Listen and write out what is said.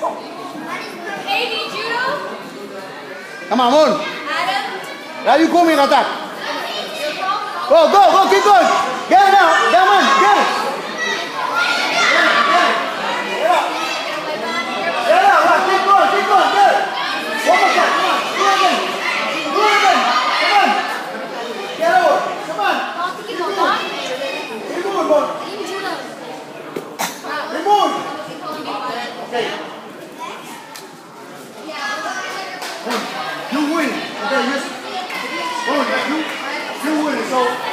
Katie Judo. Come on, Moon. Adam. Now you go, me, attack. Go, go, go, keep going. Get it now. Come on, get it. Remove! Okay. You win. Okay, listen. You win. So